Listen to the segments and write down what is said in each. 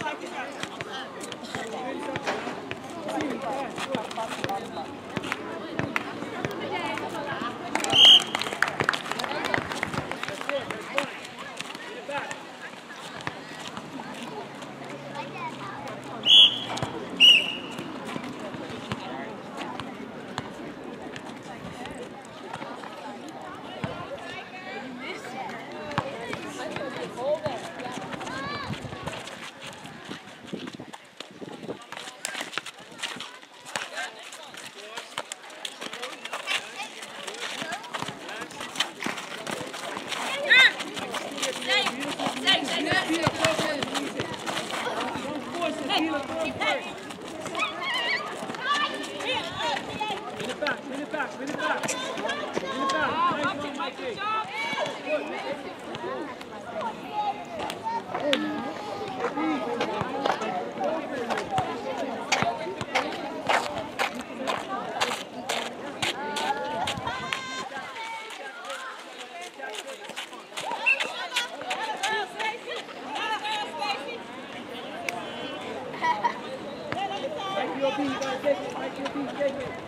Thank you. Contact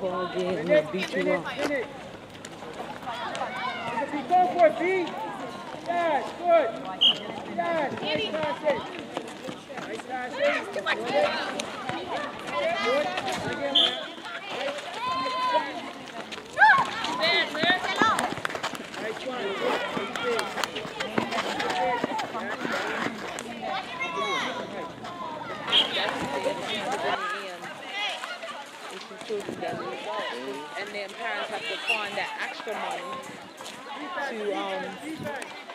Ball game, we'll beat you up. Go for it. Yes, good. Yes, nice pass. Nice pass. Again, man. Nice one. Good. And then parents have to find that extra money to um